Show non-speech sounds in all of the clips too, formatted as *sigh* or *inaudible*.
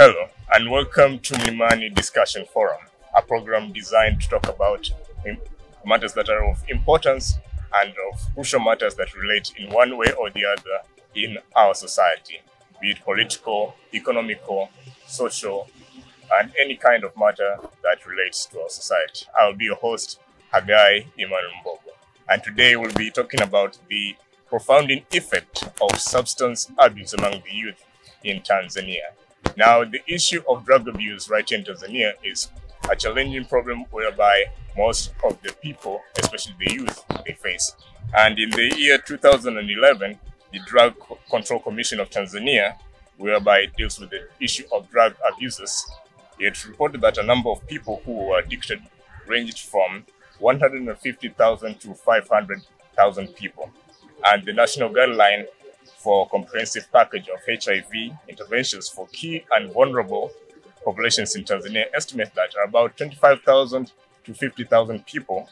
Hello, and welcome to Mlimani Discussion Forum, a program designed to talk about matters that are of importance and of crucial matters that relate in one way or the other in our society, be it political, economical, social, and any kind of matter that relates to our society. I'll be your host, Hagai Emmanuel Mbogo, and today we'll be talking about the profounding effect of substance abuse among the youth in Tanzania. Now, the issue of drug abuse right here in Tanzania is a challenging problem whereby most of the people, especially the youth, they face. And in the year 2011, the Drug Control Commission of Tanzania, whereby it deals with the issue of drug abuses, it reported that a number of people who were addicted ranged from 150,000 to 500,000 people. And the national guideline for comprehensive package of HIV interventions for key and vulnerable populations in Tanzania estimate that about 25,000 to 50,000 people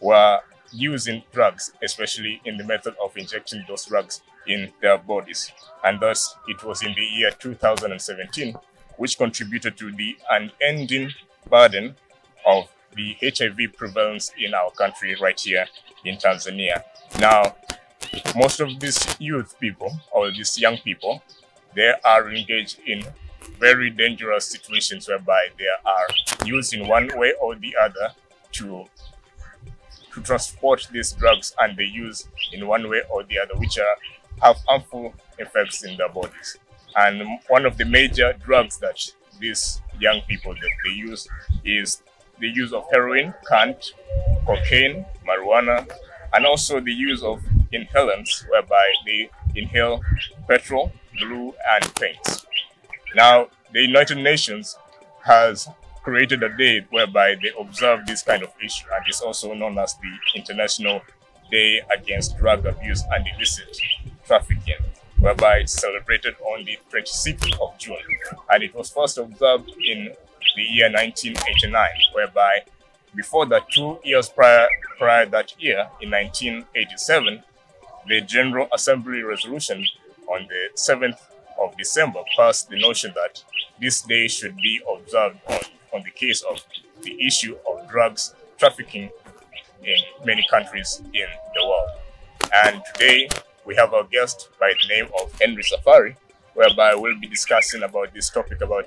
were using drugs, especially in the method of injecting those drugs in their bodies. And thus, it was in the year 2017 which contributed to the unending burden of the HIV prevalence in our country right here in Tanzania. Now, most of these youth people or these young people, they are engaged in very dangerous situations whereby they are used in one way or the other to to transport these drugs and they use in one way or the other, which are have harmful effects in their bodies. And one of the major drugs that these young people that they use is the use of heroin, khat, cocaine, marijuana, and also the use of inhalants whereby they inhale petrol, glue, and paints. Now, the United Nations has created a day whereby they observe this kind of issue, and it's also known as the International Day Against Drug Abuse and Illicit Trafficking, whereby it's celebrated on the 26th of June. And it was first observed in the year 1989, whereby before that, two years prior, prior that year, in 1987, the General Assembly resolution on the 7th of December passed the notion that this day should be observed on, on the case of the issue of drugs trafficking in many countries in the world. And today we have our guest by the name of Henry Safari, whereby we'll be discussing about this topic about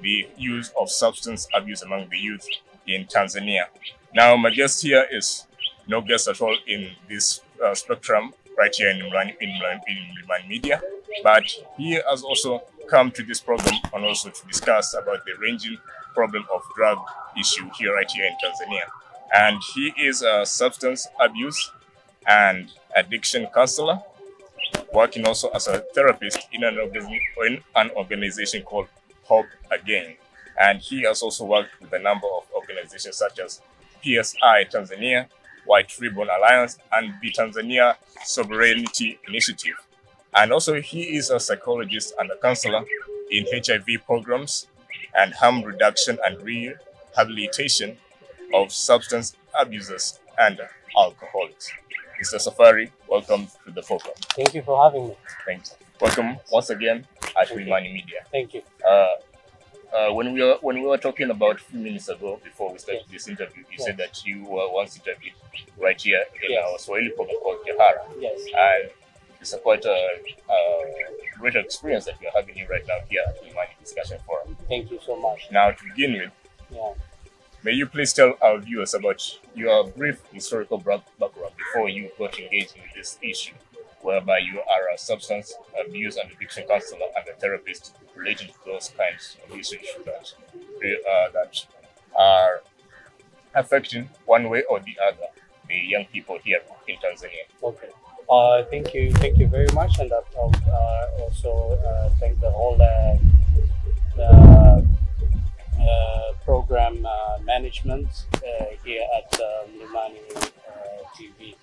the use of substance abuse among the youth in Tanzania. Now, my guest here is no guest at all in this uh, spectrum right here in Mlimani, in, Mlimani, in Mlimani Media, but he has also come to this program and also to discuss about the ranging problem of drug issue here right here in Tanzania. And he is a substance abuse and addiction counselor, working also as a therapist in an, in an organization called Hope Again. And he has also worked with a number of organizations such as PSI Tanzania, White Ribbon Alliance, and the Tanzania Sovereignty Initiative. And also, he is a psychologist and a counselor in HIV programs and harm reduction and rehabilitation of substance abusers and alcoholics. Mr. Safari, welcome to the program. Thank you for having me. Thanks. Welcome once again at Mlimani Media. Thank you. Uh, uh, when we were when we were talking about a few minutes ago before we started this interview, you said that you were once interviewed right here in Yes. our Swahili program called Jahara, Yes. and it's a quite a, a great experience that we're having you right now here at Mlimani Discussion Forum. Thank you so much. Now, to begin with, Yeah. may you please tell our viewers about your brief historical background before you got engaged in this issue, whereby you are a substance abuse and addiction counselor and a therapist related to those kinds of issues that uh, that are affecting one way or the other the young people here in Tanzania. Okay. Uh, thank you. Thank you very much, and uh, I'll uh, also uh, thank the whole uh, the, uh, program management here at uh, Mlimani TV.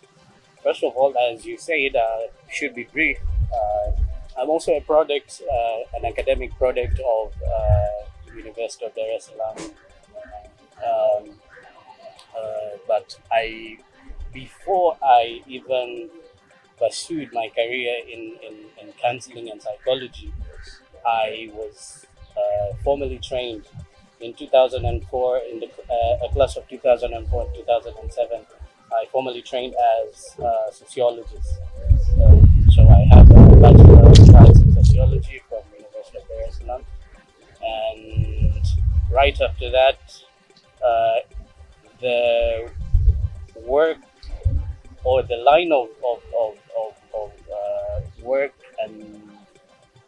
First of all, as you said, uh, should be brief. Uh, I'm also a product, uh, an academic product of uh, University of Dar es Salaam. Um, uh, but I, before I even pursued my career in, in, in counseling and psychology, I was uh, formally trained in 2004 in the a class of 2004 and 2007. I formally trained as a sociologist. So, so I have a bachelor of science in sociology from University of Dar es Salaam, and right after that, uh, the work or the line of, of, of, of, of uh, work and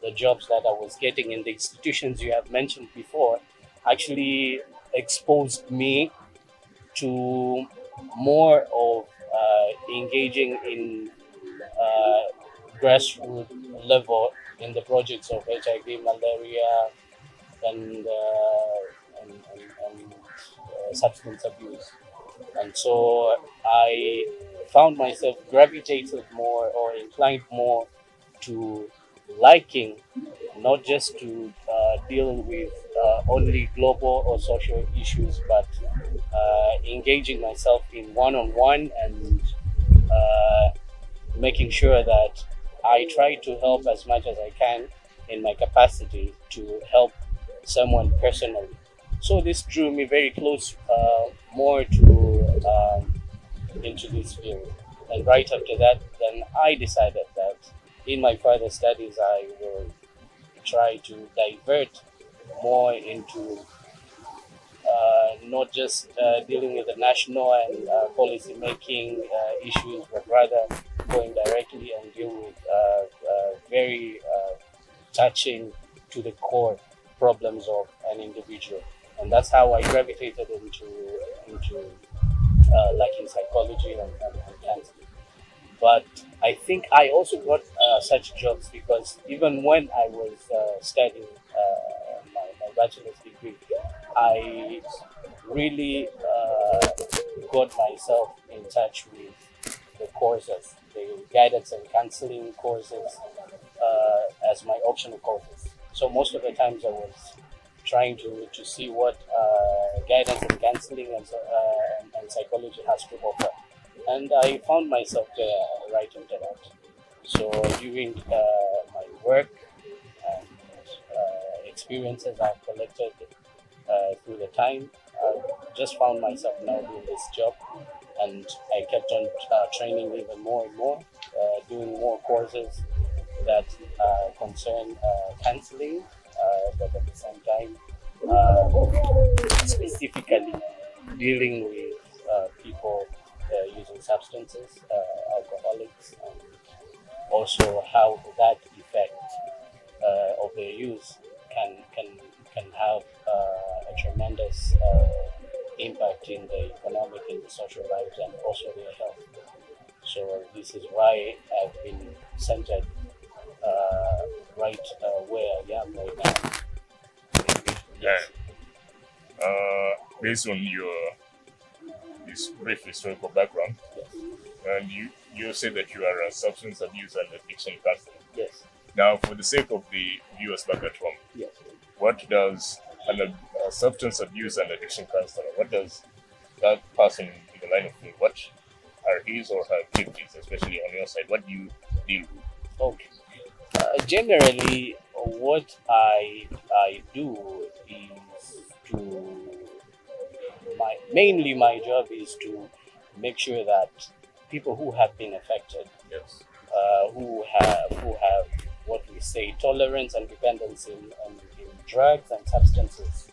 the jobs that I was getting in the institutions you have mentioned before actually exposed me to more of uh, engaging in uh, grassroots level in the projects of HIV, malaria, and, uh, and, and, and uh, substance abuse. And so I found myself gravitated more or inclined more to liking not just to uh, deal with uh, only global or social issues, but engaging myself in one on one and uh, making sure that I try to help as much as I can in my capacity to help someone personally. So this drew me very close uh, more to um, into this field. And right after that, then I decided that in my further studies, I will try to divert more into uh, not just uh, dealing with the national and uh, policy making uh, issues, but rather going directly and deal with uh, uh, very touching to the core problems of an individual. And that's how I gravitated into into like in psychology and, and, and. But I think I also got uh, such jobs because even when I was uh, studying uh, my, my, bachelor's degree, I really uh, got myself in touch with the courses, the guidance and counseling courses uh, as my optional courses. So most of the times I was trying to, to see what uh, guidance and counseling and, and psychology has to offer and I found myself uh, right into that. So during uh, my work and uh, experiences I've collected uh, through the time, I just found myself now doing this job, and I kept on uh, training even more and more, uh, doing more courses that concern counseling, but at the same time, specifically dealing with people uh, using substances, uh, alcoholics, and also how that effect uh, of their use can can can have a tremendous impact in the economic and the social lives and also their health. So this is why I've been centered uh, right uh, where I am right now. Yeah. Uh, based on your this brief historical background, and you you said that you are a substance abuse and addiction counselor. Yes. Now, for the sake of the viewers back at home, yes. what does an, a substance abuse and addiction counselor? What does that person in the line of field? What are his or her activities, especially on your side? What do you deal with? Okay. Uh, generally, what I I do is to my mainly my job is to make sure that people who have been affected, yes. uh, who have who have what we say tolerance and dependency in drugs and substances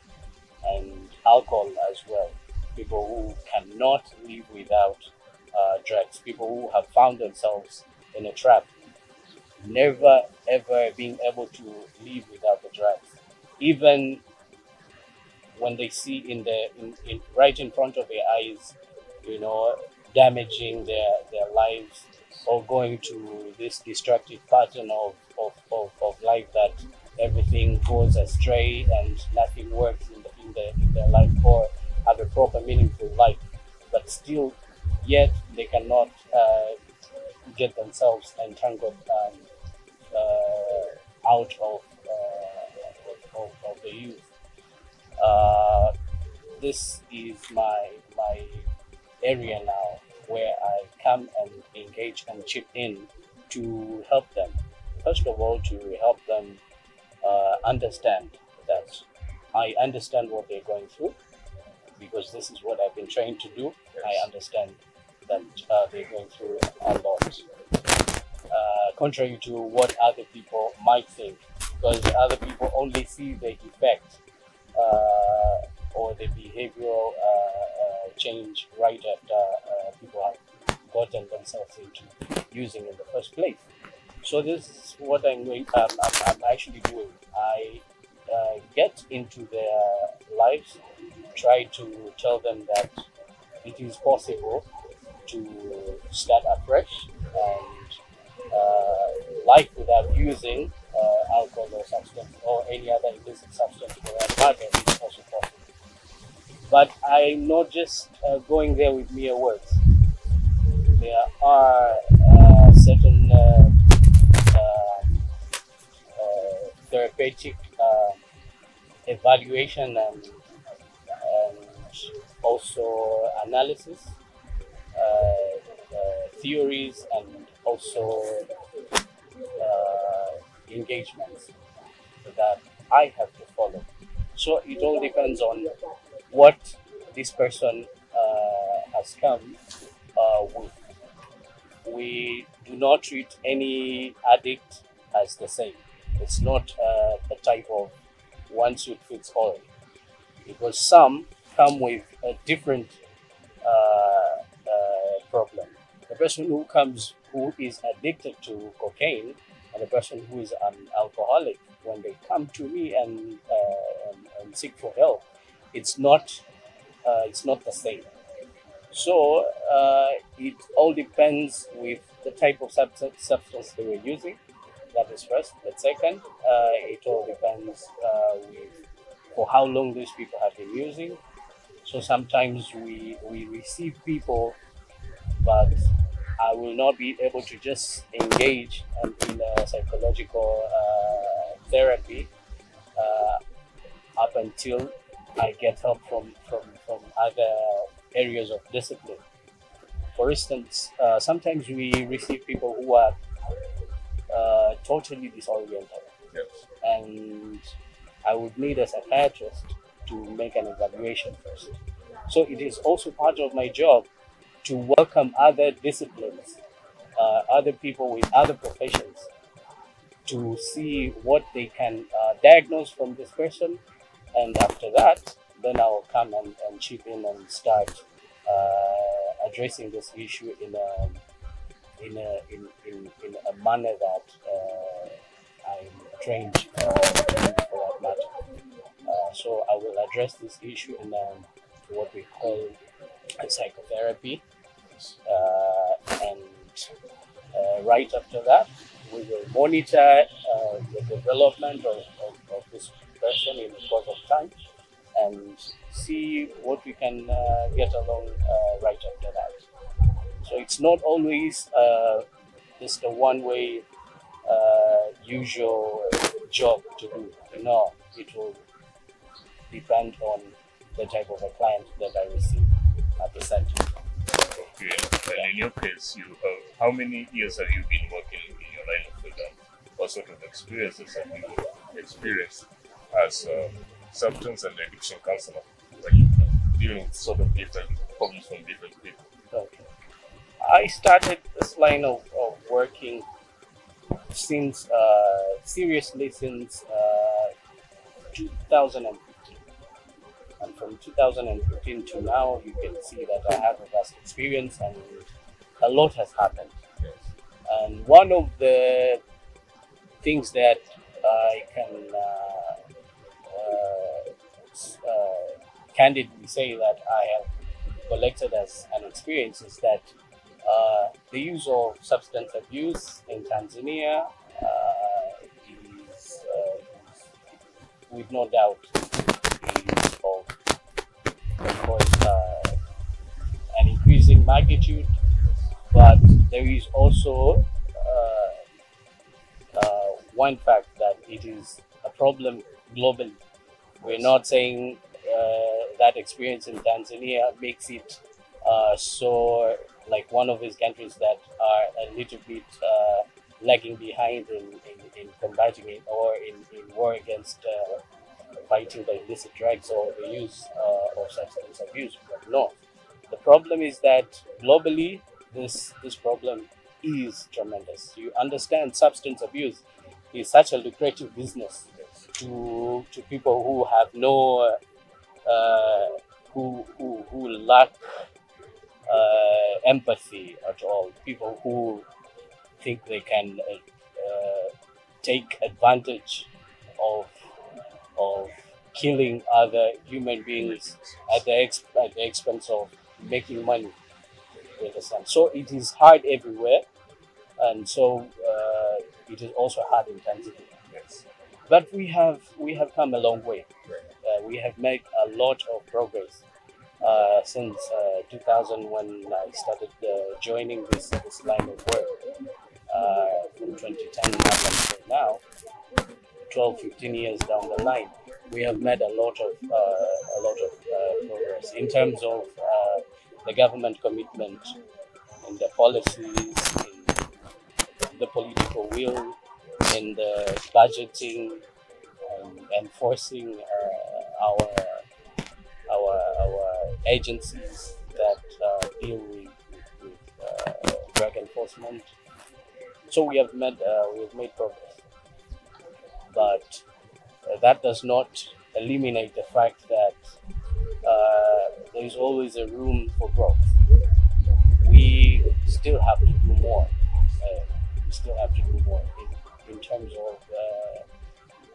and alcohol as well, people who cannot live without uh, drugs, people who have found themselves in a trap, never ever being able to live without the drugs, even when they see in the in, in right in front of their eyes, you know, damaging their their lives or going to this destructive pattern of, of, of, of life that everything goes astray and nothing works in, the, in, the, in their life or have a proper meaningful life but still yet they cannot uh, get themselves entangled um, uh, out of, uh, of, of, the youth uh, this is my my area now where I come and engage and chip in to help them. First of all, to help them uh, understand that I understand what they're going through because this is what I've been trained to do. I understand that uh, they're going through a lot. Uh, contrary to what other people might think, because other people only see the effect uh, or the behavioral uh, uh, change right after uh, people have gotten themselves into using in the first place. So this is what I'm, going, I'm, I'm actually doing. I uh, get into their lives, try to tell them that it is possible to start afresh and uh, life without using uh, alcohol or substance or any other illicit substance for that matter is also possible. But I'm not just uh, going there with mere words. There are uh, certain therapeutic uh, evaluation and, and also analysis, uh, uh, theories, and also uh, engagements that I have to follow. So it all depends on what this person has come with. We do not treat any addict as the same. It's not uh, a type of one suit fits all because some come with a different uh, uh, problem. The person who comes who is addicted to cocaine and the person who is an alcoholic, when they come to me and, uh, and, and seek for help, it's not uh, it's not the same. So uh, it all depends with the type of substance, substance they were using. That is first. The second, uh, it all depends uh, with for how long these people have been using. So sometimes we we receive people, but I will not be able to just engage in a psychological uh, therapy uh, up until I get help from, from, from other areas of discipline. For instance, uh, sometimes we receive people who are uh, totally disoriented, Yes. and I would need a psychiatrist to make an evaluation first. So it is also part of my job to welcome other disciplines, uh, other people with other professions, to see what they can uh, diagnose from this person, and after that, then I'll come and, and chip in and start uh, addressing this issue in a in a in, in, in a manner that uh, I'm trained uh, for that matter. Uh, so I will address this issue in um, what we call psychotherapy, and right after that, we will monitor uh, the development of, of, of this person in the course of time and see what we can uh, get along uh, right after that. So it's not always uh, just a one way uh, usual job to do. No, it will depend on the type of a client that I receive at the center. Okay. And in your case, you have how many years have you been working in your line of work? What sort of experiences have you experienced as a substance and addiction counselor you dealing with sort of different problems from different people? I started this line of, of working since uh, seriously since uh, 2015. And from 2015 to now, you can see that I have a vast experience and a lot has happened. Yes. And one of the things that I can uh, uh, uh, candidly say that I have collected as an experience is that uh, the use of substance abuse in Tanzania uh, is, uh, with no doubt, of, of course, uh, an increasing magnitude, but there is also uh, one fact that it is a problem globally. We're not saying uh, that experience in Tanzania makes it uh, so like one of his countries that are a little bit uh, lagging behind in, in, in combating it or in, in war against uh, fighting the illicit drugs or the use uh, of substance abuse. But no, the problem is that globally, this this problem is tremendous. You understand, substance abuse is such a lucrative business to to people who have no uh, who, who who lack uh, empathy at all. People who think they can uh, uh, take advantage of of killing other human beings at the, ex- at the expense of making money. You understand? So it is hard everywhere, and so uh, it is also hard in Tanzania. Yes. But we have we have come a long way. Uh, we have made a lot of progress uh, since uh, 2000 when I started uh, joining this this line of work. Uh, from 2010 up until now, 12, 15 years down the line, we have made a lot of uh, a lot of progress in terms of the government commitment in the policies, the political will, in the budgeting, and enforcing our agencies that uh, deal with, with uh, drug enforcement. So we have made uh, we have made progress, but that does not eliminate the fact that there is always a room for growth. We still have to do more. Uh, we still have to do more in, in terms of uh,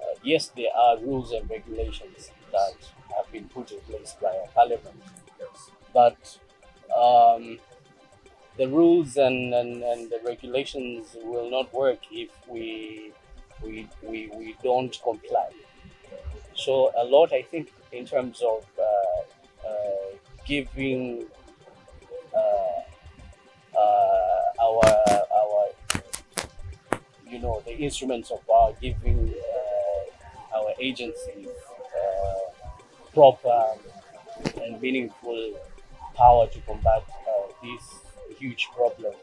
uh, yes, there are rules and regulations that have been put in place by our parliament, but um, the rules and, and, and the regulations will not work if we we, we, we don't comply. So a lot, I think, in terms of uh, uh, giving uh, uh, our our you know the instruments of power, giving uh, our agencies proper and meaningful power to combat uh, this huge problem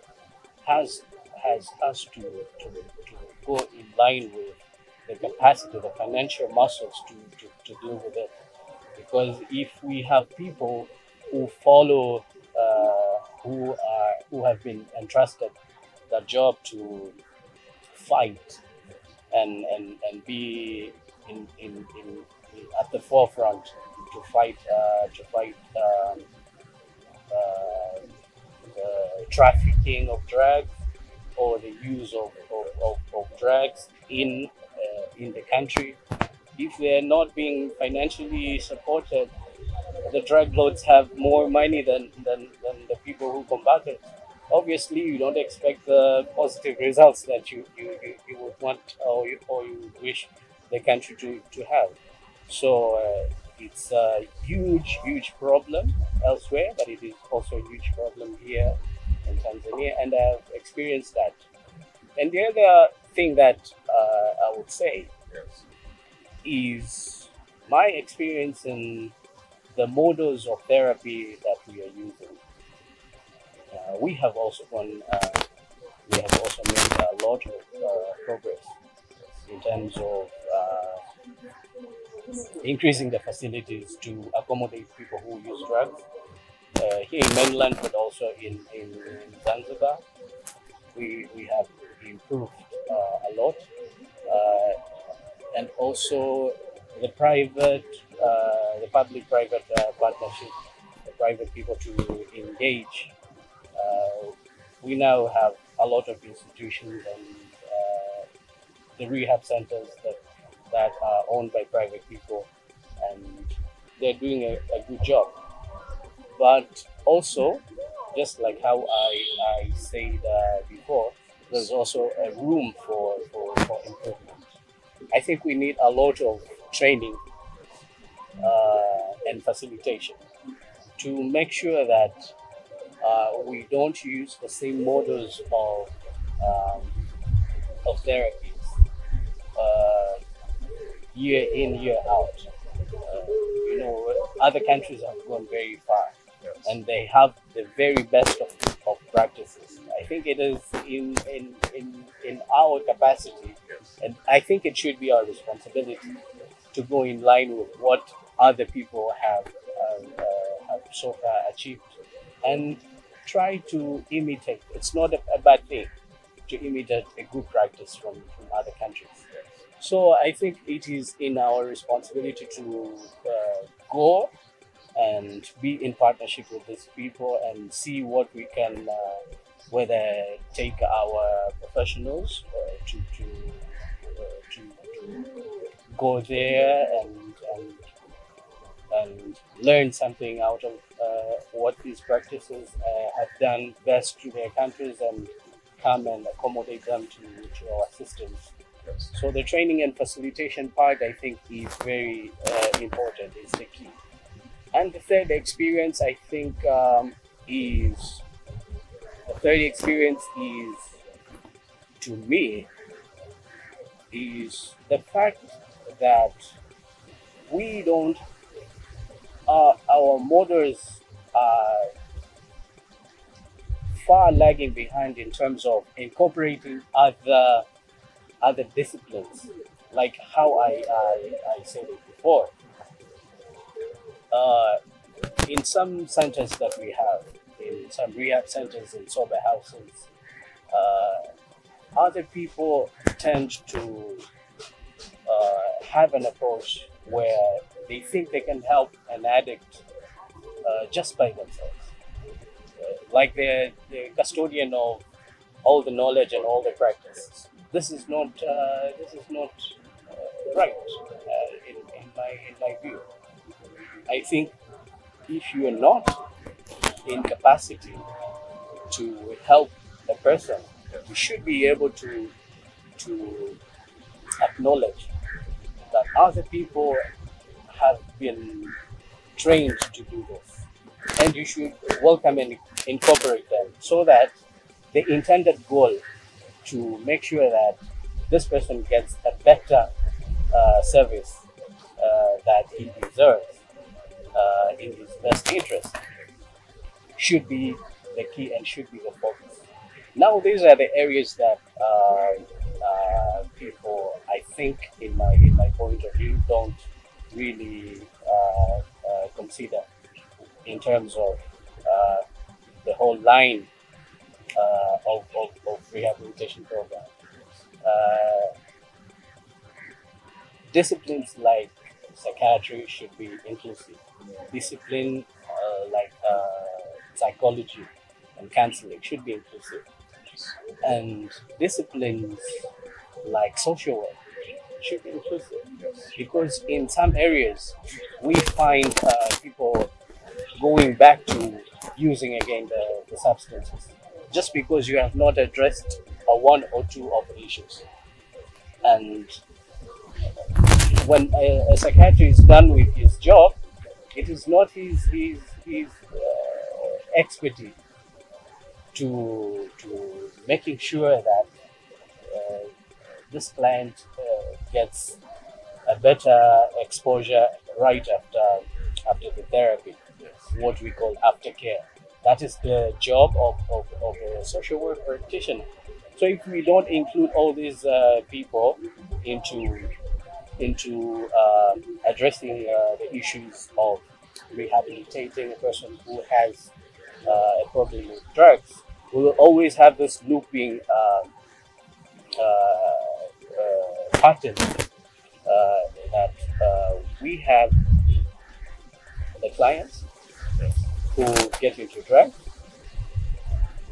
has has us to, to, to go in line with the capacity, the financial muscles to, to, to deal with it. Because if we have people who follow, uh, who are who have been entrusted the job to fight and and, and be in, in, in, in at the forefront to fight uh, to fight um, uh, the trafficking of drugs or the use of, of, of, of drugs in uh, in the country. If they're not being financially supported, the drug lords have more money than, than, than the people who combat it. Obviously, you don't expect the positive results that you, you, you, you would want or you, or you wish the country to, to have. So uh, it's a huge, huge problem elsewhere, but it is also a huge problem here in Tanzania, and I've experienced that. And the other thing that uh, I would say Yes. is my experience in the models of therapy that we are using. Uh, we have also gone, uh, we have also made a lot of uh, progress in terms of uh, increasing the facilities to accommodate people who use drugs uh, here in mainland, but also in, in, Zanzibar. We, we have improved uh, a lot. Uh, and also the private, uh, the public-private uh, partnership, the private people to engage. We now have a lot of institutions and the rehab centers that, that are owned by private people, and they're doing a, a good job. But also, just like how I, I said uh, before, there's also a room for, for, for improvement. I think we need a lot of training uh, and facilitation to make sure that uh, we don't use the same models of um, of therapies uh, year in year out. Uh, you know, other countries have gone very far, Yes. and they have the very best of, of practices. I think it is in, in in in our capacity yes. and I think it should be our responsibility to go in line with what other people have uh, uh, have so far achieved, and try to imitate. It's not a, a bad thing to imitate a good practice from, from other countries. So I think it is in our responsibility to uh, go and be in partnership with these people and see what we can, uh, whether take our professionals uh, to to, uh, to to go there and and and learn something out of uh, what these practices uh, have done best to their countries and come and accommodate them to, to our systems. Yes. So the training and facilitation part, I think, is very uh, important. Is the key. And the third experience, I think, um, is the third experience is to me is the fact that we don't uh, our models are far lagging behind in terms of incorporating other other disciplines, like how I, I, I said it before. Uh, in some centers that we have, in some rehab centers and sober houses, uh, other people tend to uh, have an approach where they think they can help an addict uh, just by themselves. Uh, like they're the custodian of all the knowledge and all the practice. This is not uh, this is not uh, right uh, in, in my in my view. I think if you are not in capacity to help a person, you should be able to to acknowledge that other people have been trained to do this, and you should welcome and incorporate them so that the intended goal to make sure that this person gets a better uh, service uh, that he deserves uh, in his best interest should be the key and should be the focus. Now, these are the areas that uh, uh, people, I think, in my in my point of view, don't really uh, uh, consider in terms of the whole line of, of, of rehabilitation program. Uh, disciplines like psychiatry should be inclusive. Discipline uh, like uh, psychology and counseling should be inclusive. And disciplines like social work should be inclusive. Because in some areas, we find uh, people going back to using again the, the substances just because you have not addressed a one or two of the issues. And when a, a psychiatrist is done with his job, it is not his his his uh, expertise to to making sure that uh, this client uh, gets a better exposure right after after the therapy, what we call aftercare. That is the job of, of, of a social work practitioner. So if we don't include all these uh, people into into uh, addressing uh, the issues of rehabilitating a person who has uh, a problem with drugs, we will always have this looping uh, uh, pattern that we have the clients who get into drugs,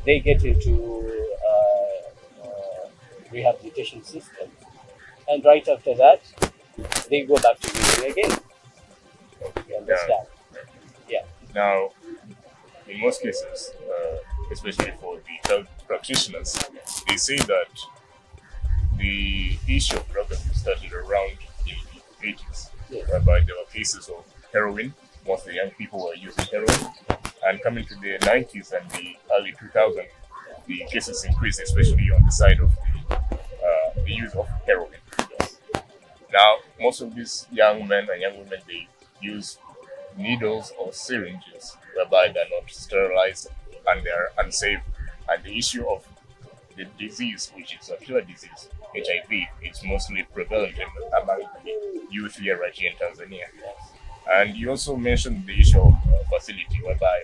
they get into uh, uh, rehabilitation system, and right after that, they go back to using again. You understand? Yeah. Now, in most cases, uh, especially for the health practitioners, they say that the issue of drug abuse started around in the 80s, Yeah. whereby there were cases of heroin. Most of the young people were using heroin. And coming to the 90s and the early 2000s, the cases increased, especially on the side of the, uh, the use of heroin. Now, most of these young men and young women, they use needles or syringes, whereby they're not sterilized and they're unsafe. And the issue of the disease, which is a killer disease, HIV, it's mostly prevalent among the youth here in Tanzania. And you also mentioned the issue of uh, facility, whereby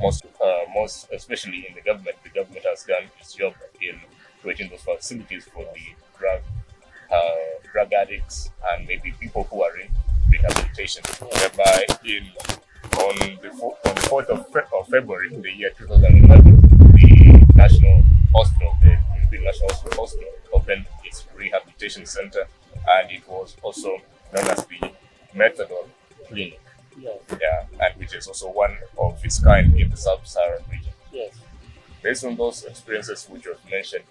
most, uh, most, especially in the government, the government has done its job in creating those facilities for the drug, uh, drug addicts and maybe people who are in rehabilitation. Whereby in on the fourth of, Fe- of February in the year 2011, the National Hospital, the the National Hospital, opened its rehabilitation center, and it was also known as the Methadone Clinic. Yes. Yeah, and which is also one of its kind in the sub-Saharan region. Yes. Based on those experiences which you've mentioned,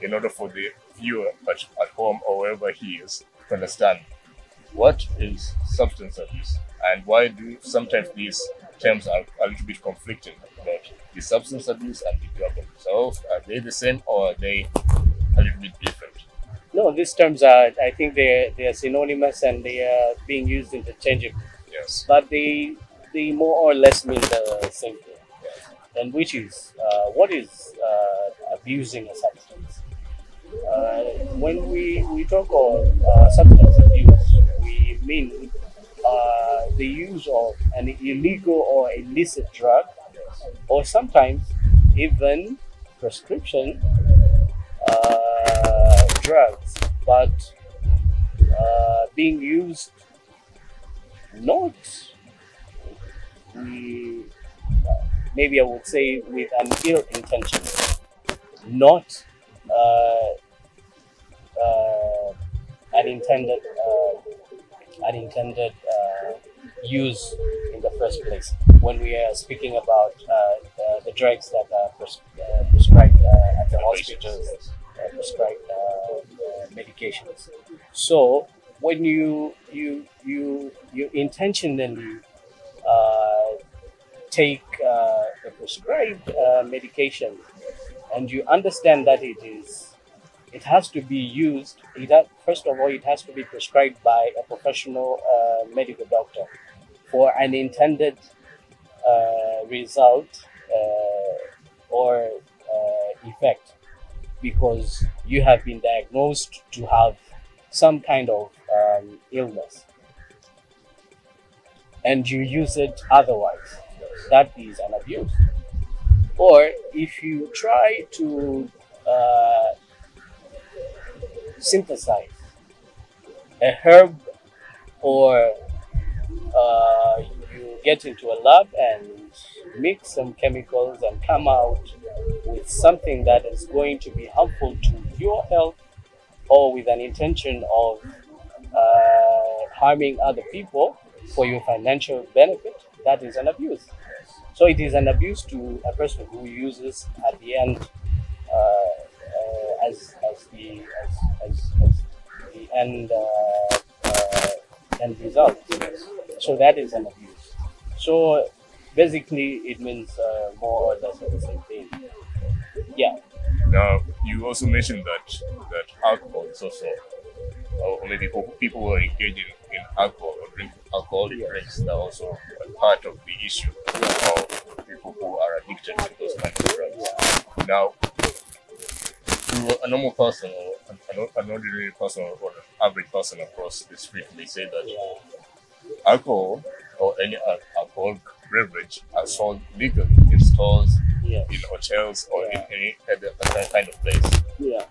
in order for the viewer at, at home or wherever he is to understand what is substance abuse and why do sometimes these terms are a little bit conflicting about the substance abuse and the drug abuse. Are they the same or are they a little bit different? No, these terms are. I think they they are synonymous and they are being used interchangeably, Yes. but they they more or less mean the same thing. Yes. And which is uh, what is uh, abusing a substance? Uh, when we we talk of uh, substance abuse, we mean uh, the use of an illegal or illicit drug, or sometimes even prescription uh, drugs, but uh, being used not mm, maybe I would say with an ill intention, not uh, uh, unintended uh, unintended uh, use in the first place. When we are speaking about uh, uh, the drugs that are pres- uh, prescribed uh, at the hospitals, uh, prescribed uh, medications. So when you you you you intentionally uh, take uh, prescribed uh, medication and you understand that it is it has to be used it first of all it has to be prescribed by a professional uh, medical doctor for an intended uh, result uh, or effect because you have been diagnosed to have some kind of um, illness. And you use it otherwise. That is an abuse. Or if you try to uh, synthesize a herb or uh, you get into a lab and mix some chemicals and come out with something that is going to be harmful to your health or with an intention of uh, harming other people for your financial benefit, that is an abuse. So it is an abuse to a person who uses at the end uh, uh, as, as the as, as, as the end uh, uh, end result. So that is an abuse. So basically, it means uh, more or less the same thing. Yeah. Now, you also mentioned that that alcohol is also, or maybe people, people who are engaging in alcohol or drink alcoholic drinks, they're also a part of the issue of people who are addicted to those kinds of drugs. Now, to a normal person or an, ordinary person or an average person across the street may say that alcohol or any al- alcoholic beverage are sold legally in stores, Yeah. in hotels, or Yeah. in any other kind of place. Yeah.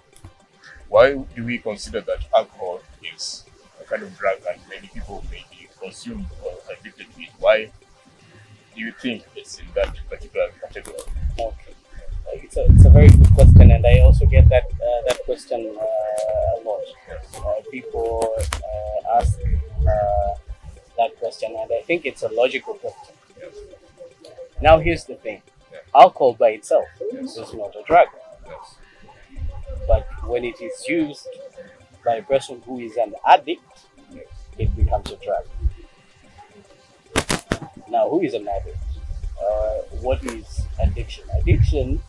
Why do we consider that alcohol is a kind of drug and many people may be consumed or addicted to it? Why do you think it's in that particular category? Okay. It's a, it's a very good question, and I also get that uh, that question uh, a lot. Uh, people uh, ask uh, that question, and I think it's a logical question. Yes. Now, here's the thing: alcohol by itself Yes. is not a drug, Yes. but when it is used by a person who is an addict, Yes. it becomes a drug. Now, who is an addict? Uh, what is addiction? Addiction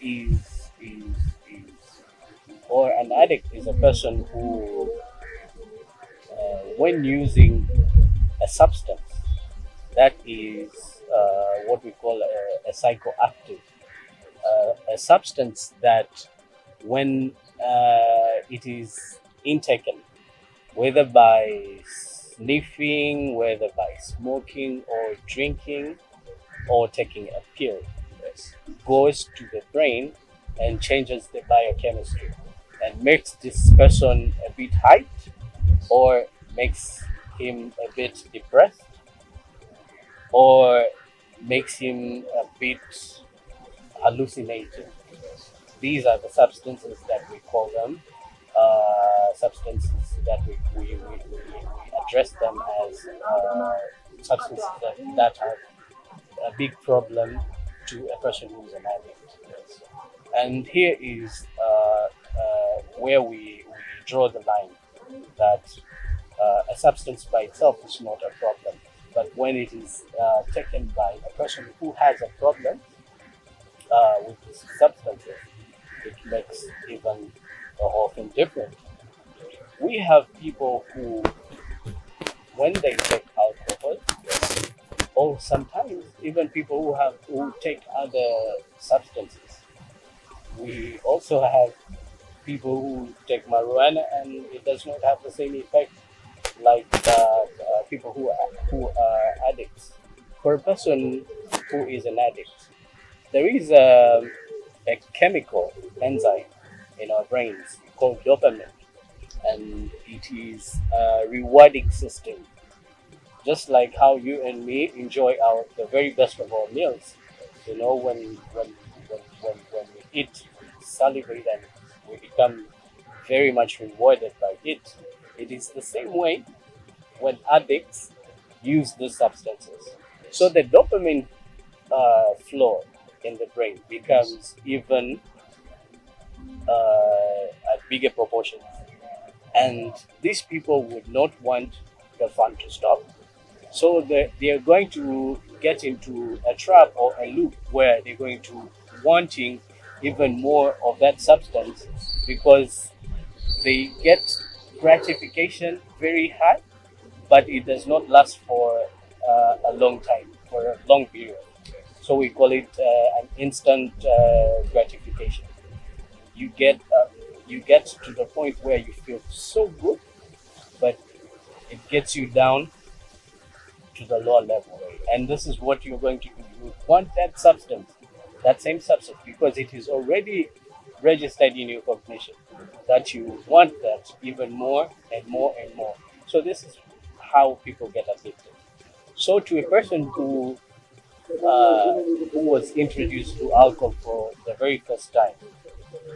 is, is, is, or an addict is a person who, uh, when using a substance that is uh, what we call a, a psychoactive, uh, a substance that when uh, it is intaken, whether by sniffing, whether by smoking or drinking or taking a pill, Yes. goes to the brain and changes the biochemistry and makes this person a bit hyped or makes him a bit depressed or makes him a bit hallucinating. These are the substances that we call them uh, substances that we, we, we, we, address them as uh, substances that, that are a big problem to a person who is an addict. And here is uh, uh, where we, we draw the line that uh, a substance by itself is not a problem. But when it is uh, taken by a person who has a problem uh, with these substances, it makes even the whole thing different. We have people who, when they take alcohol, or sometimes even people who have who take other substances. We also have people who take marijuana and it does not have the same effect like uh, uh, people who are, who are addicts. For a person who is an addict, there is a, a chemical enzyme in our brains called dopamine, and it is a rewarding system. Just like how you and me enjoy our the very best of our meals, you know, when when when when, when we eat, we salivate and we become very much rewarded by it. It is the same way when addicts use these substances. So the dopamine uh, flow in the brain becomes even uh, a bigger proportion. And these people would not want the fun to stop. So they, they are going to get into a trap or a loop where they're going to wanting even more of that substance because they get gratification very high, but it does not last for uh, a long time, for a long period. So we call it uh, an instant uh, gratification. You get uh, you get to the point where you feel so good, but it gets you down to the lower level. And this is what you're going to do. You want that substance, that same substance, because it is already registered in your cognition that you want that even more and more and more. So this is how people get addicted. So to a person who uh, who was introduced to alcohol for the very first time,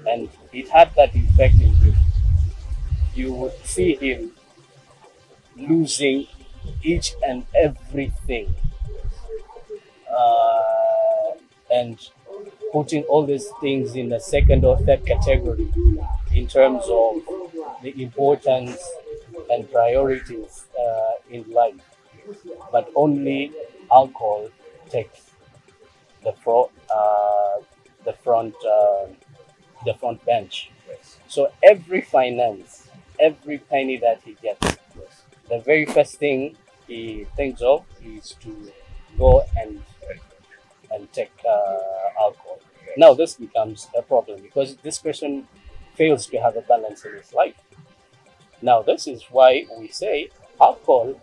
and it had that effect in him, you would see him losing each and everything, uh, and putting all these things in the second or third category in terms of the importance and priorities uh, in life. But only alcohol takes the front, uh, the front, uh, the front bench. So every finance, every penny that he gets, the very first thing he thinks of is to go and and take uh, alcohol. Now this becomes a problem because this person fails to have a balance in his life. Now this is why we say alcohol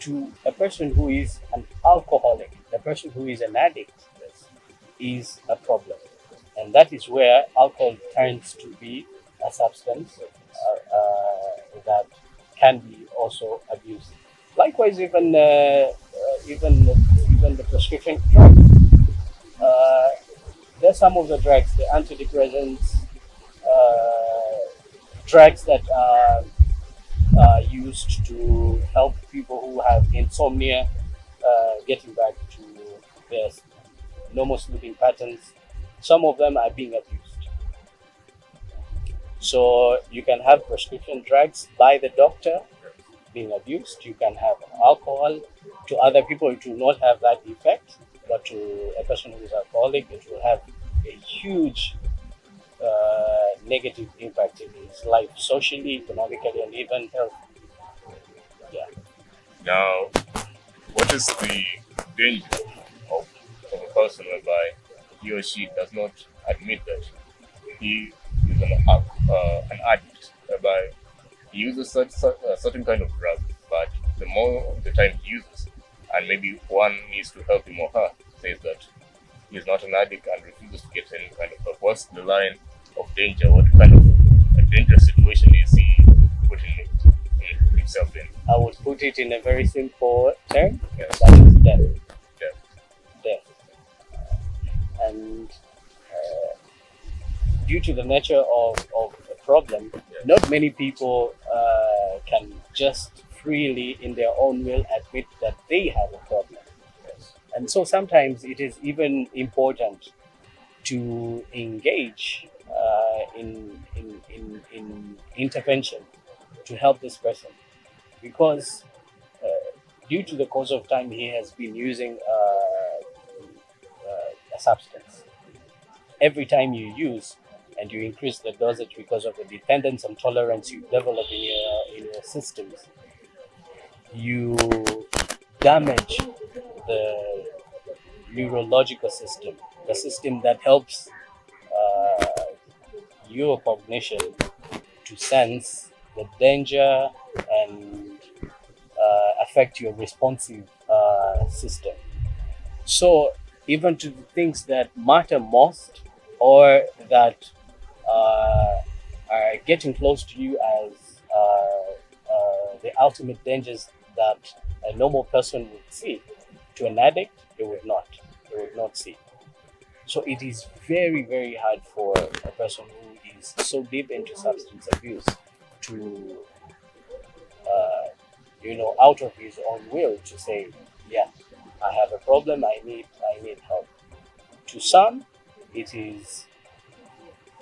to a person who is an alcoholic, a person who is an addict, is a problem, and that is where alcohol turns to be a substance uh, uh, that can be also abused. Likewise, even uh, uh, even even the prescription drugs. There's some of the drugs, the antidepressants, uh, drugs that are uh, used to help people who have insomnia uh, getting back to their normal sleeping patterns. Some of them are being abused. So you can have prescription drugs by the doctor being abused. You can have alcohol. To other people, it will not have that effect, to a person who is alcoholic, it will have a huge uh, negative impact in his life, socially, economically, and even health. Yeah. Now, what is the danger of, of a person whereby he or she does not admit that he is an, uh, an addict, whereby he uses such, such, a certain kind of drug, but the more of the time he uses, and maybe one needs to help him or her, says that he's not an addict and refuses to get any kind of help. What's the line of danger? What kind of a dangerous situation is he putting in, himself in? I would put it in a very simple term. Yes. That is death. Death. Death. And uh, due to the nature of, of the problem, Yes. not many people uh, can just freely, in their own will, admit that they have a problem. And so sometimes it is even important to engage uh, in, in, in, in intervention to help this person because uh, due to the course of time he has been using uh, uh, a substance. Every time you use and you increase the dosage because of the dependence and tolerance you develop in your, in your systems, you damage the neurological system, the system that helps uh, your cognition to sense the danger and uh, affect your responsive uh, system. So, even to the things that matter most or that uh, are getting close to you as uh, uh, the ultimate dangers that a normal person would see, to an addict, they would not. They would not see. So it is very, very hard for a person who is so deep into substance abuse to, uh, you know, out of his own will to say, yeah, I have a problem. I need, I need help. To some, it is,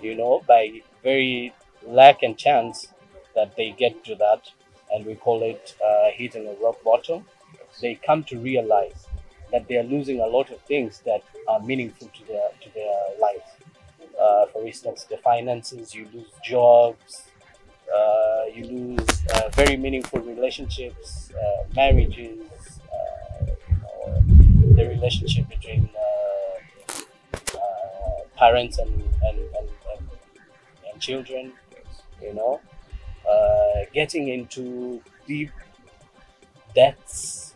you know, by very lack and chance that they get to that, and we call it uh, hitting a rock bottom. They come to realize that they are losing a lot of things that are meaningful to their to their life. Uh, for instance, the finances, you lose jobs, uh, you lose uh, very meaningful relationships, uh, marriages, uh, you know, the relationship between uh, parents and and, and, and, and children, you know, uh, getting into deep debts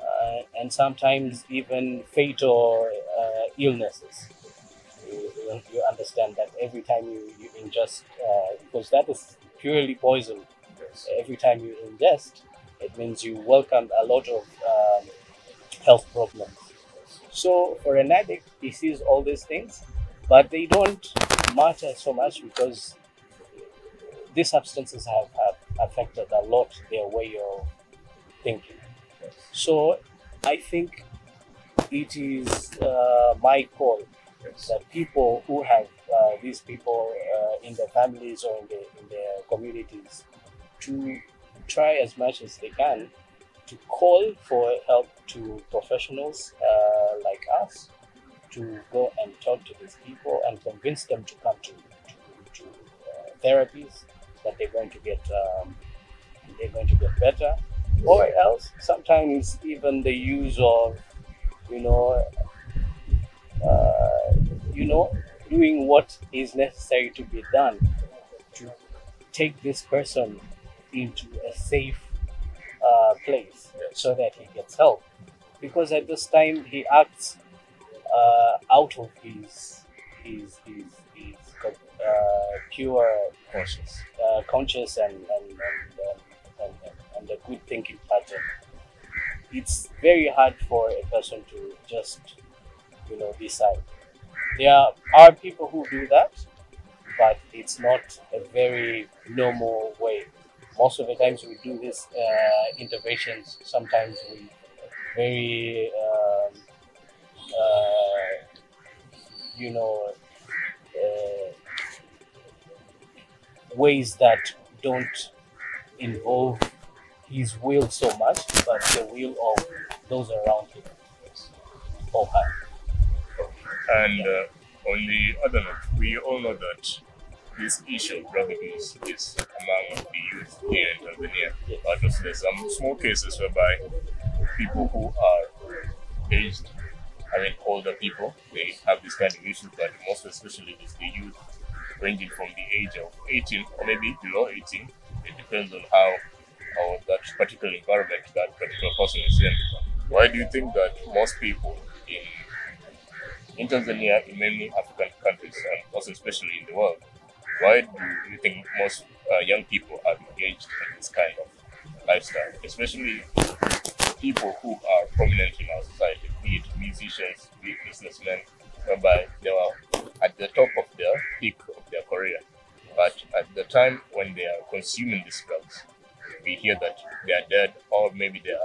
uh, and sometimes even fatal uh, illnesses. You, you- you understand that every time you, you ingest, uh, because that is purely poison, Yes. every time you ingest, it means you welcome a lot of um, health problems. So for an addict, he sees all these things, but they don't matter so much because these substances have, have affected a lot their way of thinking. So I think it is uh, my call Yes. that people who have uh, these people uh, in their families or in, the, in their communities to try as much as they can to call for help to professionals uh, like us to go and talk to these people and convince them to come to, to, to uh, therapies that they're going to get um, they're going to get better. Or else sometimes even the use of you know uh, you know doing what is necessary to be done to take this person into a safe uh, place so that he gets help. Because at this time he acts uh, out of his his his, pure Conscious. uh, conscious and and, and, and, and, and, and a good thinking pattern. It's very hard for a person to just, you know, decide. There are people who do that, but it's not a very normal way. Most of the times we do these uh, interventions, sometimes we very, um, uh, you know, uh, ways that don't involve his will so much, but the will of those around him or her. And uh, on the other note, we all know that this issue of drug abuse is among the youth here in Tanzania. Yes. But also there's some small cases whereby people who are aged I mean, older people, they have this kind of issues, but most especially is the youth ranging from the age of 18 or maybe below 18. It depends on how, how that particular environment that particular person is in. Why do you think that most people in in Tanzania, in many African countries, and also especially in the world, why do you think most uh, young people are engaged in this kind of lifestyle, especially people who are prominent in our society, be it musicians, be it businessmen, whereby they are time when they are consuming these drugs, we hear that they are dead or maybe their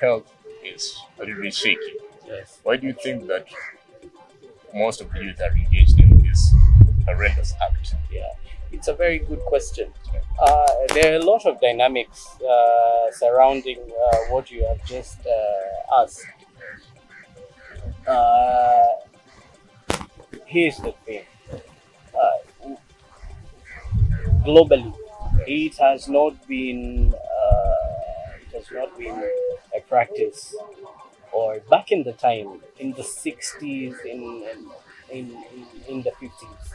health is a little bit shaky. Yes. Why do you think that most of the youth are engaged in this horrendous act? Yeah, it's a very good question. Uh, there are a lot of dynamics uh, surrounding uh, what you have just uh, asked. Uh, here's the thing globally, it has not been it has not been a practice or back in the time in the 60s in in, in, in the 50s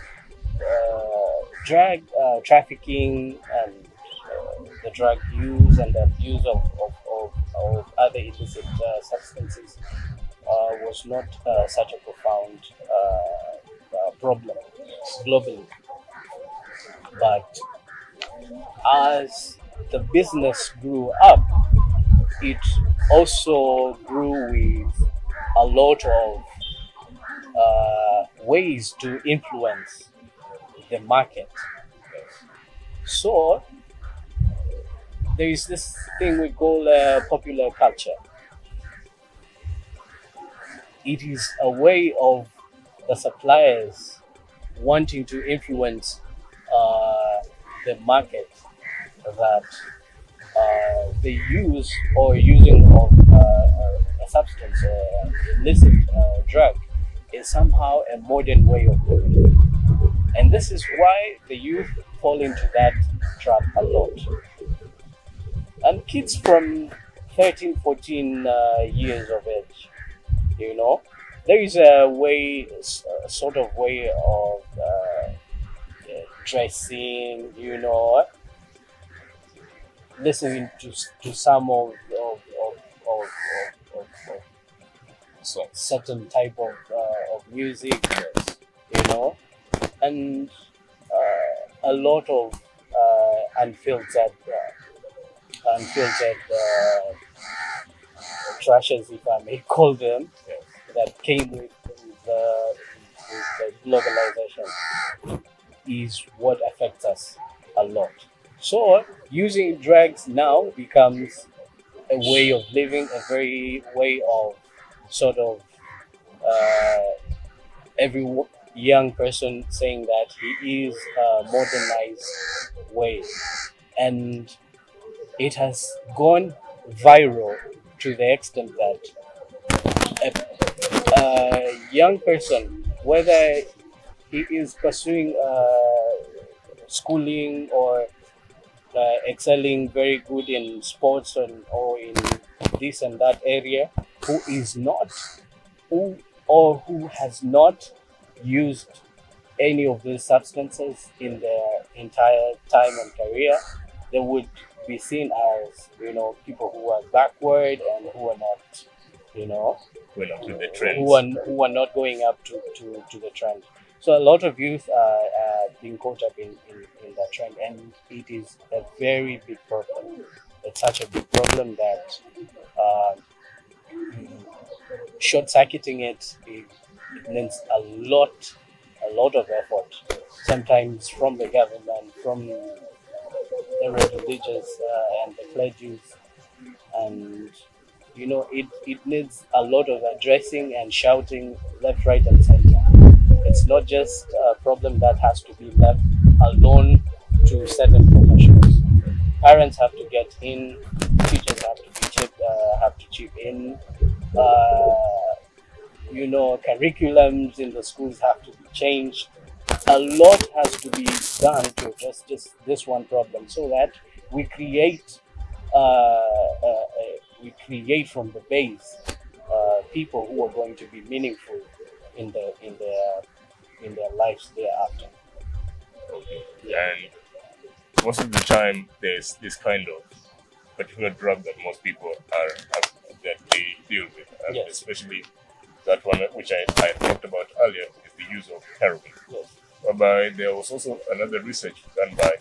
uh, drug uh, trafficking and uh, the drug use and the abuse of, of, of, of other illicit uh, substances uh, was not uh, such a profound problem globally. But as the business grew up, it also grew with a lot of uh, ways to influence the market. So there is this thing we call uh, popular culture. It is a way of the suppliers wanting to influence uh, the market that uh, the use or using of uh, a substance or illicit uh, drug is somehow a modern way of living. And this is why the youth fall into that trap a lot. And kids from 13, 14 uh, years of age, you know, there is a way, a sort of way of uh, dressing, you know, listening to, to some of, of, of, of, of, of So, certain type of, uh, of music, you know, and uh, a lot of uh, unfiltered, uh, unfiltered uh, trashes, if I may *laughs* call them, Yes. that came with, with, uh, with the globalization is what affects us a lot. So using drugs now becomes a way of living, a very way of sort of uh, every young person saying that he is a modernized way, and it has gone viral to the extent that a, a young person, whether he is pursuing uh, schooling or uh, excelling very good in sports and or in this and that area who is not who or who has not used any of these substances in their entire time and career they would be seen as you know people who are backward and who are not you know going up with the who are who are not going up to, to, to the trend. So a lot of youth are uh, being caught up in, in, in that trend, and it is a very big problem. It's such a big problem that uh, short circuiting it, it a lot a lot of effort. Sometimes from the government, from the religious uh, and the clergy, and you know it, it needs a lot of addressing and shouting left right and center it's not just a problem that has to be left alone to certain professionals. Parents have to get in teachers have to be chip, uh, have to chip in. Uh, you know curriculums in the schools have to be changed. A lot has to be done to address just this one problem so that we create uh, uh, uh, we create from the base uh, people who are going to be meaningful in the in their in their lives thereafter. Okay. And most of the time, there's this kind of particular drug that most people are, are that they deal with, and Yes. especially that one which I, I talked about earlier is the use of heroin. Yes. Whereby there was also another research done by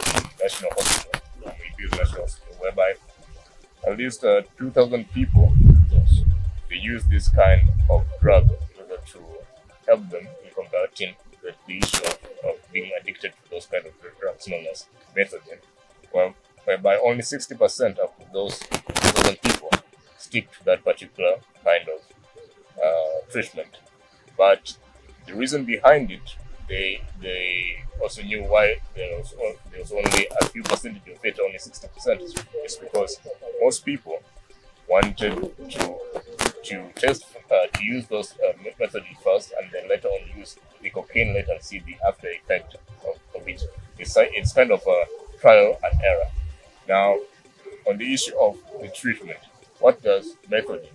National Hospital, Muhimbili National Hospital, whereby at least uh, 2,000 people Yes. they use this kind of drug in order to help them in combating the, the issue of, of being addicted to those kind of drugs known as methadone. Well, whereby only 60% of those 2,000 people stick to that particular kind of uh, treatment. But the reason behind it, they they also knew why there was, there was only a few percentage of it, only 60%, is is because most people wanted to to test uh, to use those uh, methods first and then later on use the cocaine later and see the after effect of, of it. It's, it's kind of a trial and error. Now, on the issue of the treatment, what does method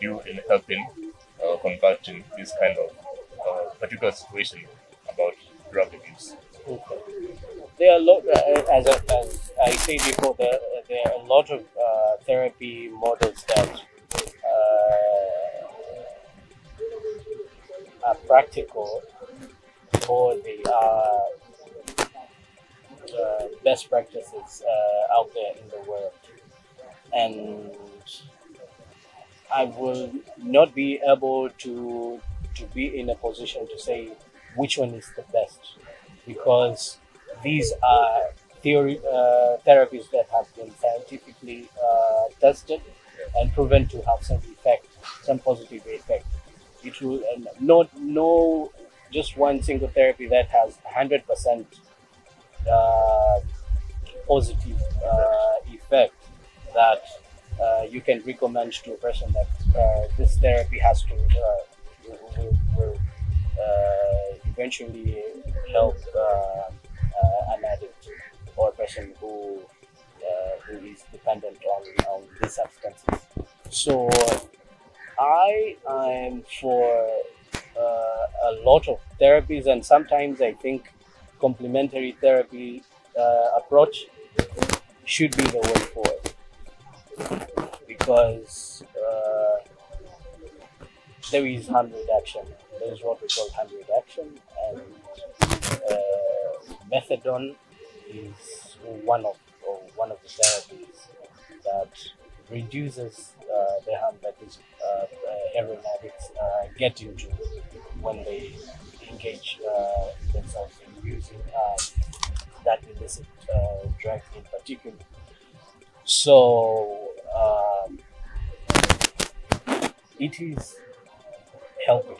do in helping uh, combating this kind of uh, particular situation about drug abuse? Okay. There are a lot, uh, as, I- as I said before, there, there are a lot of therapy models that uh, are practical or they are uh, best practices uh, out there in the world. And I will not be able to to be in a position to say which one is the best because these are theory uh, therapies that have been scientifically uh, tested and proven to have some effect, some positive effect. It will and not no just one single therapy that has hundred percent uh, positive uh, effect that uh, you can recommend to a person that this therapy has to will, will eventually help an addict or a person who uh, who is dependent on, on these substances. So I am for uh, a lot of therapies, and sometimes I think complementary therapy uh, approach should be the way forward because uh, there is harm reduction. There is what we call harm reduction, and uh, methadone is one of or one of the therapies that reduces uh, the harm that is uh, uh, heroin addicts uh, get into when they engage uh, themselves in using uh, that illicit drug in particular. So um, it is helping,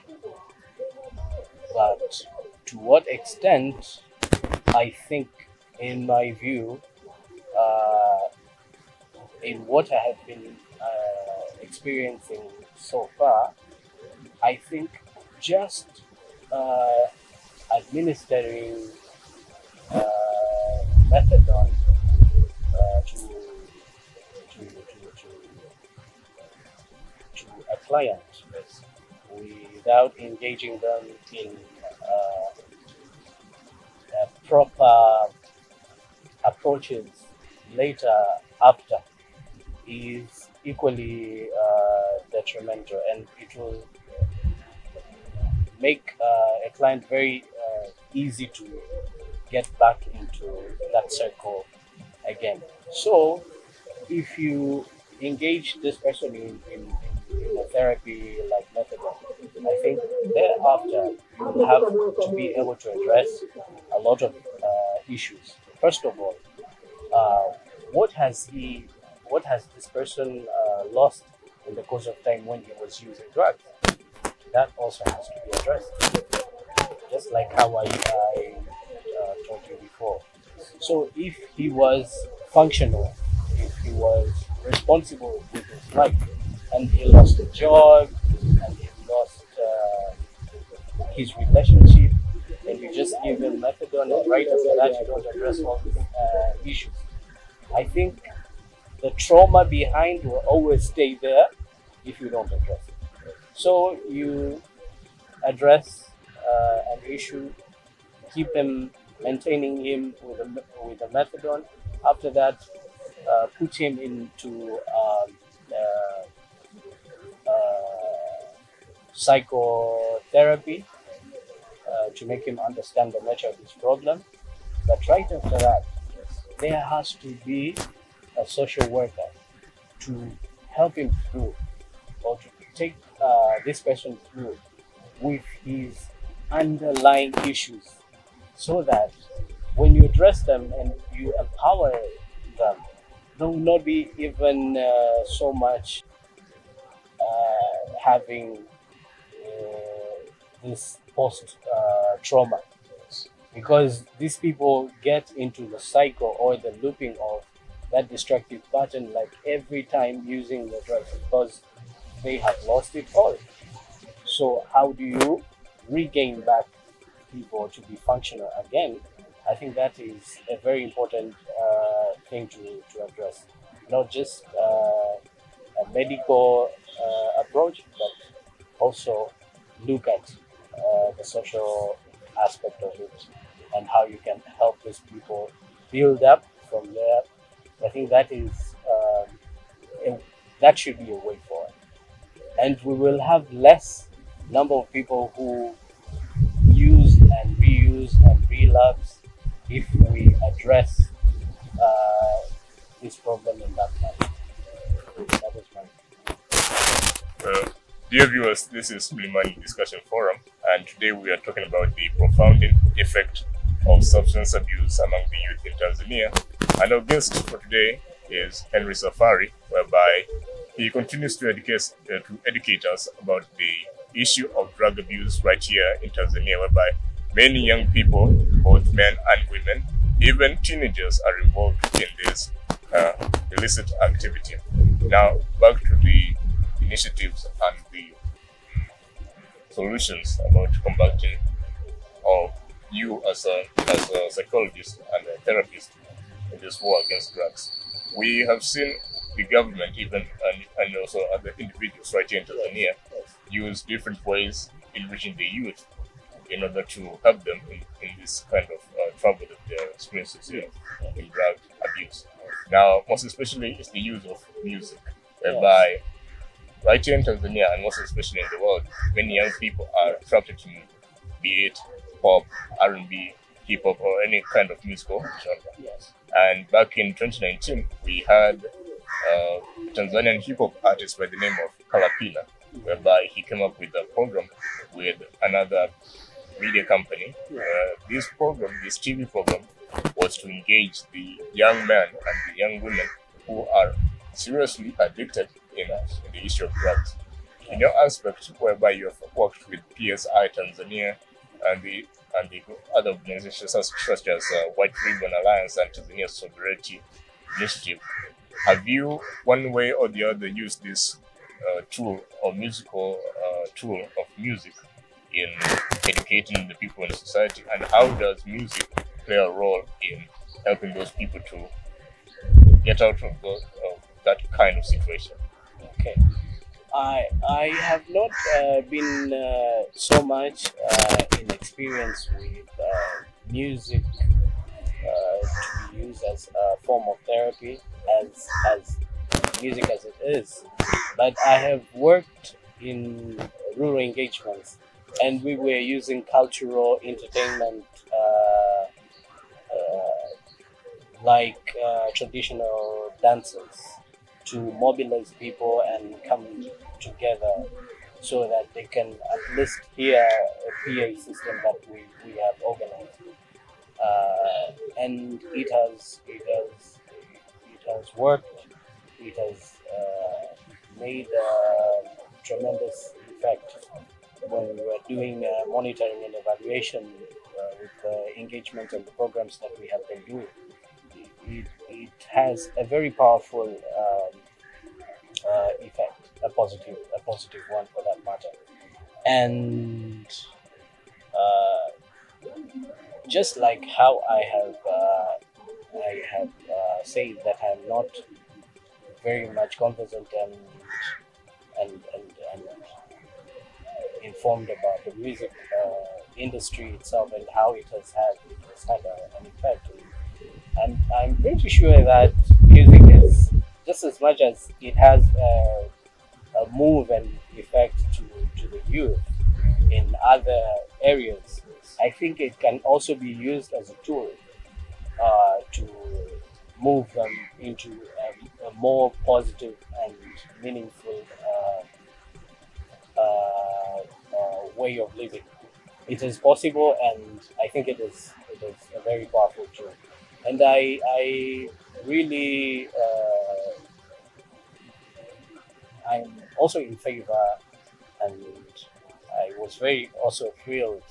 but to what extent? I think, in my view, uh, in what I have been uh, experiencing so far, I think just uh, administering uh, methadone uh, to, to, to, to, a client without engaging them in uh, uh, proper approaches later after is equally uh, detrimental and it will make uh, a client very uh, easy to get back into that circle again. So, if you engage this person in, in, in a therapy like methadone, I think thereafter you have to be able to address a lot of uh, issues. First of all, uh, what has he, what has this person uh, lost in the course of time when he was using drugs? That also has to be addressed. Just like how I, I uh, told you before. So if he was functional, if he was responsible with his life, and he lost a job, and he lost uh, his relationship, you just give him methadone, and right after that you don't address all the uh, issues. I think the trauma behind will always stay there if you don't address it. So you address uh, an issue, keep him maintaining him with a with a methadone. After that, uh, put him into um, uh, uh, psychotherapy uh, to make him understand the nature of his problem. But right after that, there has to be a social worker to help him through or to take uh, this person through with his underlying issues so that when you address them and you empower them, there will not be even uh, so much uh, having uh, this post uh, trauma. Because these people get into the cycle or the looping of that destructive pattern like every time using the drugs because they have lost it all. So how do you regain back people to be functional again? I think that is a very important uh, thing to, to address. Not just uh, a medical uh, approach but also look at uh, the social aspect of it and how you can help these people build up from there. I think that is um, that should be a way forward, and we will have less number of people who use and reuse and relapse if we address uh, this problem in that manner. That is my Uh, dear viewers, this is Mlimani Discussion Forum, and today we are talking about the profound effect of substance abuse among the youth in Tanzania. And our guest for today is Henry Safari, whereby he continues to educate, uh, to educate us about the issue of drug abuse right here in Tanzania, whereby many young people, both men and women, even teenagers, are involved in this uh, illicit activity. Now, back to the initiatives and solutions about combating or you as a as a psychologist and a therapist in this war against drugs. We have seen the government even and, and also other individuals right here in Tanzania use different ways in reaching the youth in order to help them in, in this kind of uh, trouble that they're experiencing here in drug abuse. Now, most especially is the use of music, whereby right here in Tanzania and most especially in the world, many young people are attracted to music, be it pop, R&B, hip hop, or any kind of musical genre. yes. And back in 2019, we had uh, a Tanzanian hip hop artist by the name of Kalapina, whereby he came up with a program with another media company. Uh, this program, this TV program, was to engage the young men and the young women who are seriously addicted in, in the issue of drugs. In your aspect, whereby you have worked with PSI Tanzania and the and the other organizations such, as uh, White Ribbon Alliance and Tanzania Sovereignty Initiative, have you, one way or the other, used this uh, tool or musical uh, tool of music in educating the people in society? And how does music play a role in helping those people to get out of, those, of that kind of situation? Okay. I I have not uh, been uh, so much uh, in experience with uh, music uh, to be used as a form of therapy as as music as it is, but I have worked in rural engagements, and we were using cultural entertainment. Uh, like traditional dances to mobilize people and come together so that they can at least hear a PA system that we, we have organized. Uh, and it has it has it has worked. It has uh, made a tremendous effect when we were doing uh, monitoring and evaluation uh, with the engagement and the programs that we have been doing. It, it has a very powerful um, uh, effect, a positive, a positive one for that matter. And uh, just like how I have, uh, I have uh, said that I'm not very much conversant and and and, and informed about the music uh, industry itself and how it has had it has had an effect. And I'm pretty sure that music is just as much as it has a, a move and effect to, to the youth in other areas. I think it can also be used as a tool uh, to move them into a, a more positive and meaningful uh, uh, uh, way of living. It is possible, and I think it is it is a very powerful tool. And I I really uh, I'm also in favor, and I was very also thrilled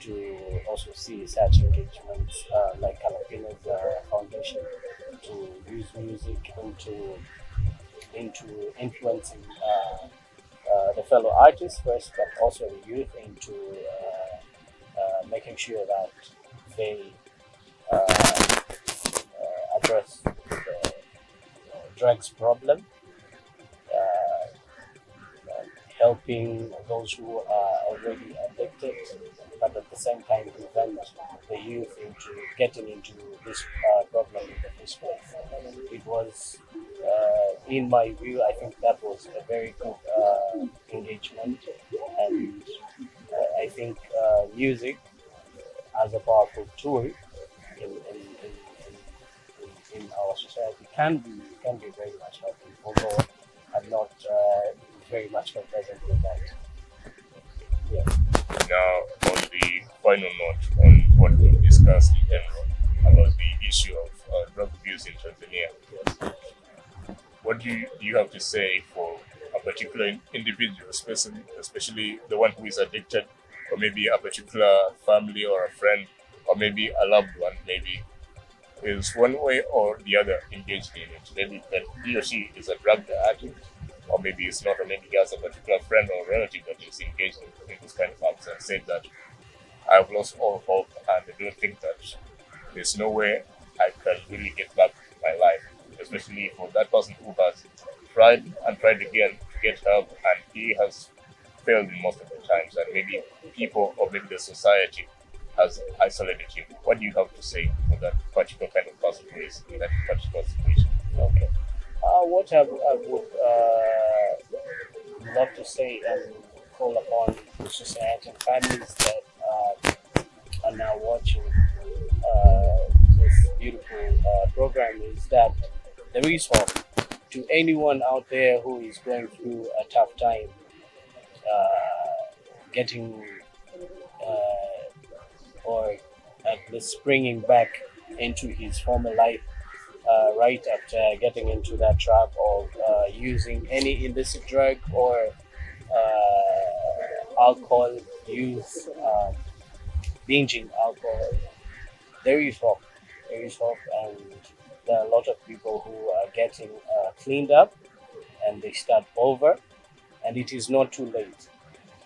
to also see such engagements uh, like Kalapina's uh, foundation to use music into into influencing uh, uh, the fellow artists first, but also the youth into uh, making sure that they address the drugs problem, uh, uh, helping those who are already addicted, but at the same time prevent the youth into getting into this uh, problem in the first place. It was, uh, in my view, I think that was a very good uh, engagement, and uh, I think uh, music as a powerful tool in, our society can be can be very much helpful, although I'm not uh, very much conversant with that. Yeah. Now, on the final note on what we've discussed in general about the issue of uh, drug abuse in Tanzania, what do you, do you have to say for a particular individual, especially, especially the one who is addicted, or maybe a particular family or a friend, or maybe a loved one, maybe is one way or the other engaged in it. Maybe that he or she is a drug addict, or maybe it's not, or maybe he has a particular friend or relative that is engaged in, this kind of acts and said that I've lost all hope and I don't think that there's no way I can really get back my life, especially for that person who has tried and tried again to get help and he has failed most of the times and maybe people or maybe the society has isolated him. What do you have to say for that particular kind of person who is in that particular situation? Okay. Uh, what I, I would uh, love to say and call upon society and families that uh, are now watching uh, this beautiful uh, program is that there is hope to anyone out there who is going through a tough time, uh, getting or at least springing back into his former life uh, right after getting into that trap of uh, using any illicit drug or uh, alcohol use, um, binging alcohol. There is hope. There is hope, and there are a lot of people who are getting uh, cleaned up and they start over, and it is not too late.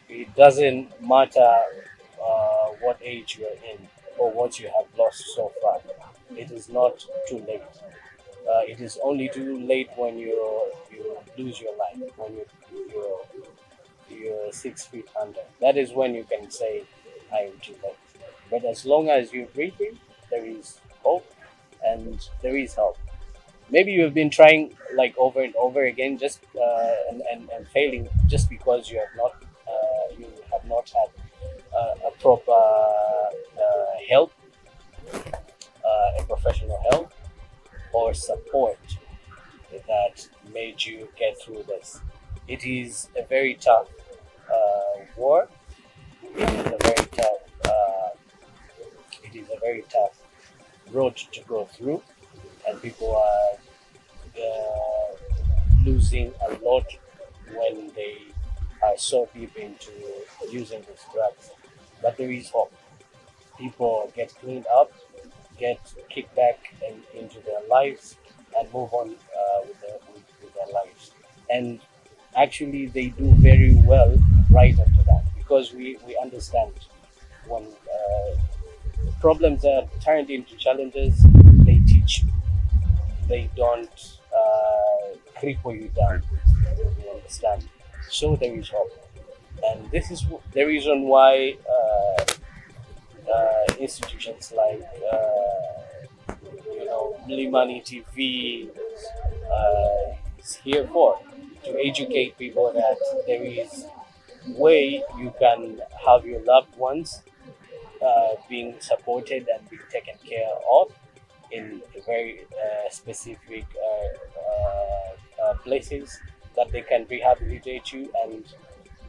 It doesn't matter uh, what age you are in or what you have lost so far. It is not too late. Uh, it is only too late when you you lose your life, when you you're, you're six feet under. That is when you can say, "I am too late." But as long as you're breathing, there is hope, and there is help. Maybe you've been trying like over and over again, just uh, and, and and failing just because you have not uh, you have not had uh, a proper uh, help, uh, a professional help, or support that made you get through this. It is a very tough uh, war. It is a very tough. Uh, it is a very tough road to go through, and people are uh, losing a lot when they are so deep into using this drug. But there is hope. People get cleaned up, get kicked back in, into their lives, and move on uh, with, their, with, with their lives. And actually, they do very well right after that because we, we understand when uh, problems are turned into challenges, they teach you. They don't uh, cripple you down. You understand? So there is hope. and this is the reason why uh, uh, institutions like uh, you know Mlimani TV uh, is here for to educate people that there is way you can have your loved ones uh, being supported and being taken care of in very uh, specific places that they can rehabilitate you and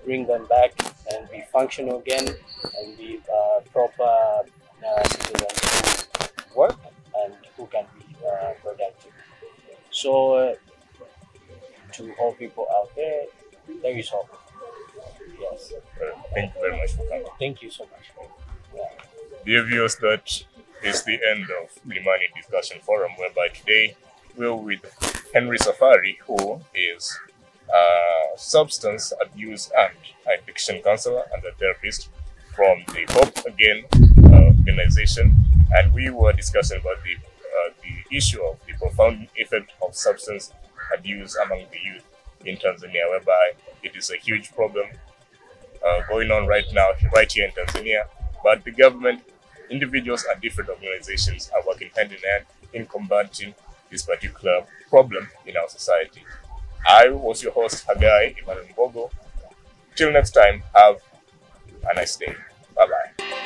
bring them back and be functional again and be uh, proper uh, citizens who work and who can be uh, productive. So, uh, to all people out there, there is hope. Yes. Uh, thank you very much for coming. Thank you so much. Yeah. Dear viewers, that is the end of Mlimani Discussion Forum, whereby today we're with Henry Safari, who is a substance abuse and addiction counselor and a therapist from the Hope Again uh, organization. And we were discussing about the, uh, the issue of the profound effect of substance abuse among the youth in Tanzania, whereby it is a huge problem uh, going on right now, right here in Tanzania. But the government, individuals, and different organizations are working hand in hand in combating this particular problem in our society. I was your host, Hagai Emmanuel Bogo. Till next time, have a nice day. Bye bye.